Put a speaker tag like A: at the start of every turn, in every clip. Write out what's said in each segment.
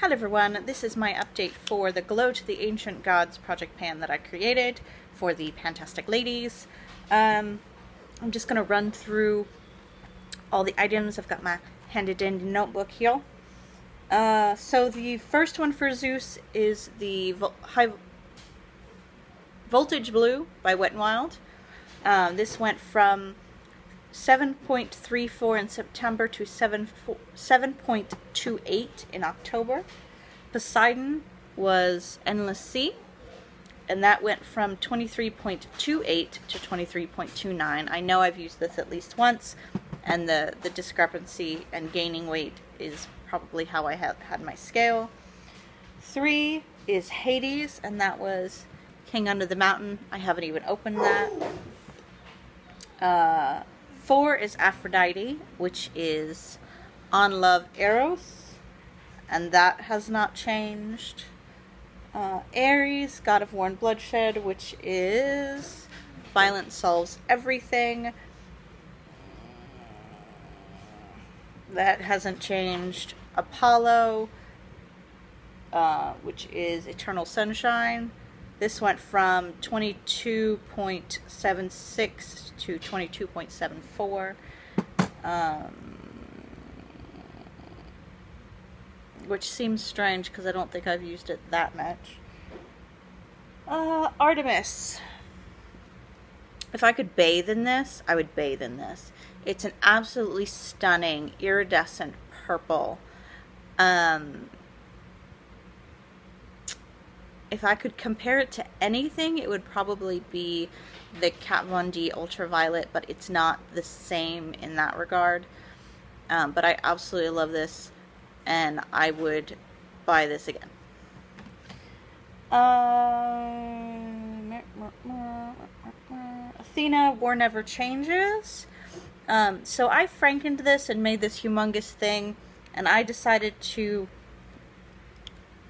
A: Hello everyone, this is my update for the Glow to the Ancient Gods project pan that I created for the Fantastic Ladies. Um, I'm just going to run through all the items. I've got my handed in notebook here. Uh, so the first one for Zeus is the High Voltage Blue by Wet n Wild. Um, this went from 7.34 in September to 7.28 in October. Poseidon was Endless Sea, and that went from 23.28 to 23.29. I know I've used this at least once, and the, the discrepancy and gaining weight is probably how I have had my scale. Three is Hades, and that was King Under the Mountain. I haven't even opened that. Uh, Four is Aphrodite, which is On Love Eros, and that has not changed. Uh, Ares, God of War and Bloodshed, which is Violence Solves Everything. That hasn't changed. Apollo, uh, which is Eternal Sunshine. This went from 22.76 to 22.74. Um, which seems strange because I don't think I've used it that much. Uh, Artemis. If I could bathe in this, I would bathe in this. It's an absolutely stunning iridescent purple. Um, if I could compare it to anything, it would probably be the Kat Von D Ultraviolet, but it's not the same in that regard. Um, but I absolutely love this, and I would buy this again. Uh, Athena, War Never Changes. Um, so I frankened this and made this humongous thing, and I decided to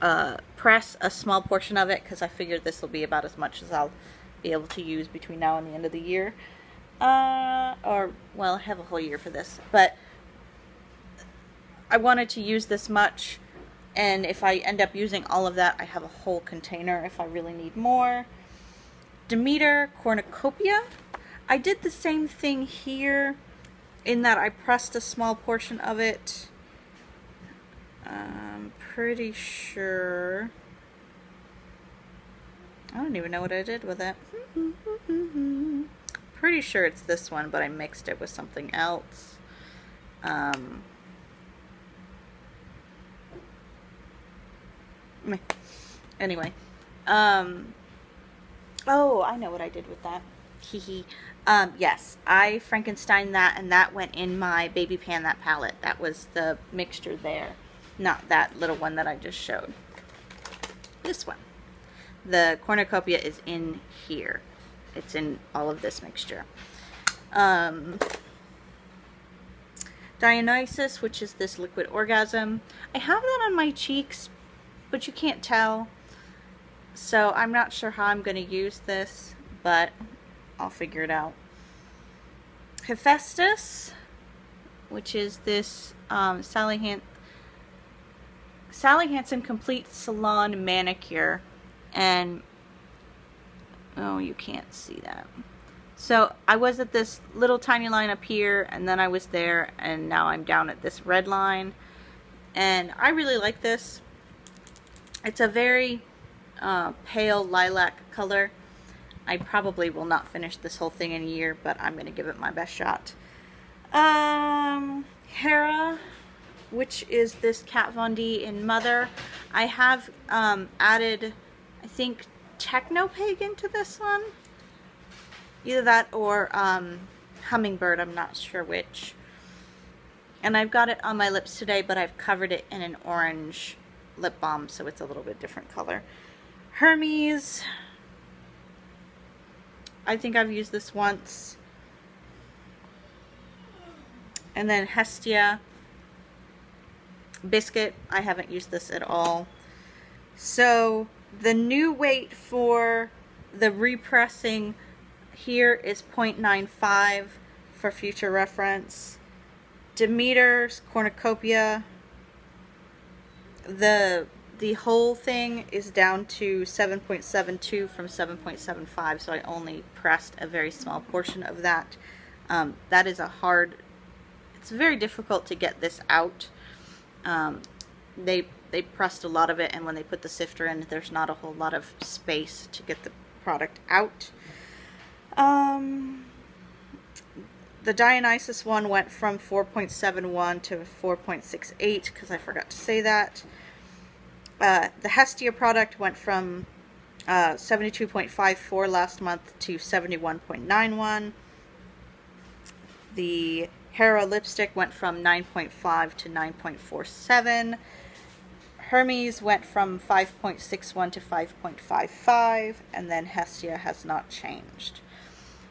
A: uh, press a small portion of it because I figured this will be about as much as I'll be able to use between now and the end of the year. Uh, or, well, I have a whole year for this, but I wanted to use this much, and if I end up using all of that, I have a whole container if I really need more. Demeter Cornucopia. I did the same thing here in that I pressed a small portion of it. Um, pretty sure... I don't even know what I did with it. pretty sure it's this one, but I mixed it with something else. Um, anyway. Um, oh, I know what I did with that. Hee Um, yes, I Frankenstein that, and that went in my Baby Pan That palette. That was the mixture there. Not that little one that I just showed. This one. The cornucopia is in here. It's in all of this mixture. Um, Dionysus, which is this liquid orgasm. I have that on my cheeks, but you can't tell. So I'm not sure how I'm going to use this, but I'll figure it out. Hephaestus, which is this um, Sally Hand Sally Hansen Complete Salon Manicure. And, oh, you can't see that. So I was at this little tiny line up here, and then I was there, and now I'm down at this red line. And I really like this. It's a very uh, pale lilac color. I probably will not finish this whole thing in a year, but I'm going to give it my best shot. Um, Hera which is this Kat Von D in Mother. I have um, added, I think, Techno Pagan to this one. Either that or um, Hummingbird, I'm not sure which. And I've got it on my lips today, but I've covered it in an orange lip balm, so it's a little bit different color. Hermes. I think I've used this once. And then Hestia. Biscuit, I haven't used this at all. So the new weight for the repressing here is 0.95 for future reference. Demeter's Cornucopia, the the whole thing is down to 7.72 from 7.75, so I only pressed a very small portion of that. Um, that is a hard, it's very difficult to get this out. Um, they they pressed a lot of it, and when they put the sifter in, there's not a whole lot of space to get the product out. Um, the Dionysus one went from 4.71 to 4.68 because I forgot to say that. Uh, the Hestia product went from uh, 72.54 last month to 71.91. The Hera lipstick went from 9.5 to 9.47. Hermes went from 5.61 to 5.55, and then Hestia has not changed.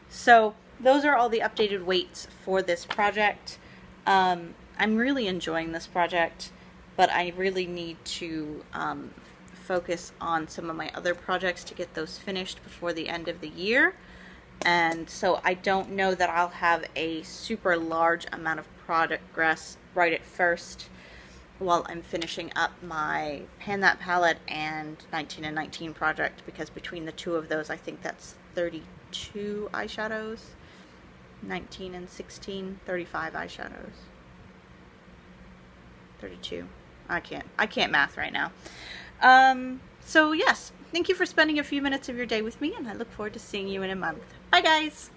A: So those are all the updated weights for this project. Um, I'm really enjoying this project, but I really need to um, focus on some of my other projects to get those finished before the end of the year. And so I don't know that I'll have a super large amount of progress right at first while I'm finishing up my Pan That Palette and 19 and 19 project because between the two of those I think that's 32 eyeshadows. 19 and 16, 35 eyeshadows. 32. I can't. I can't math right now. Um, so yes, thank you for spending a few minutes of your day with me, and I look forward to seeing you in a month. Bye, guys!